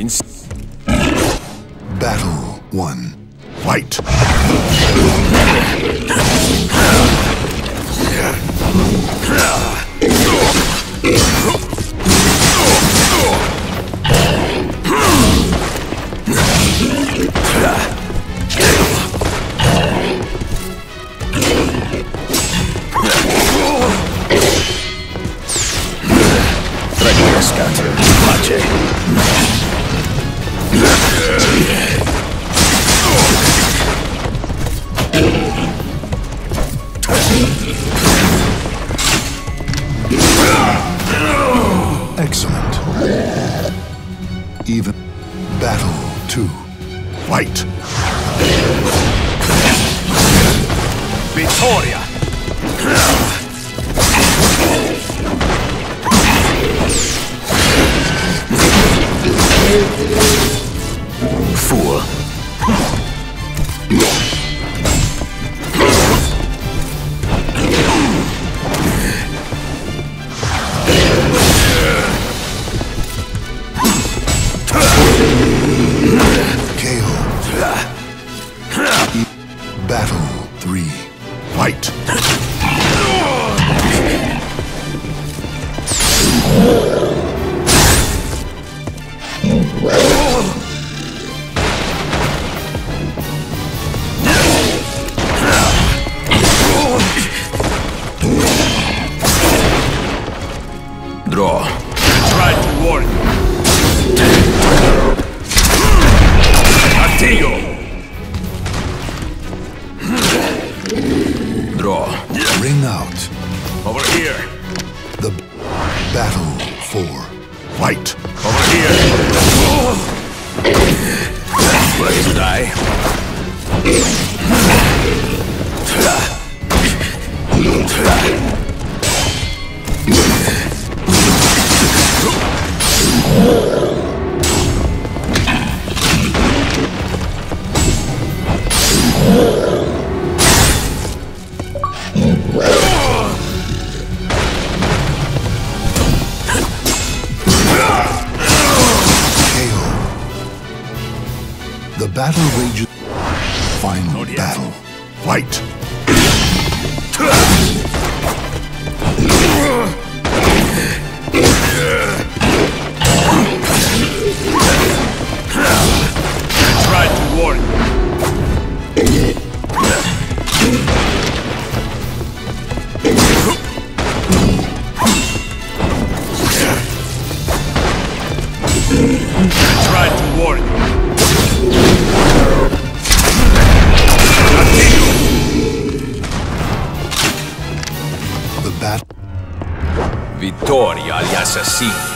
Ins Battle 1. Fight! Requiescat. Excellent. Even. Battle 2. Fight! Victoria! Fool. KO. Battle 3. Fight! Draw. Try to warn you. Draw. Ring out. Over here. The Battle for Fight! Over here. Ready to die? KO. The battle rages. Final battle. Fight! Battle. Vittoria agli assassini.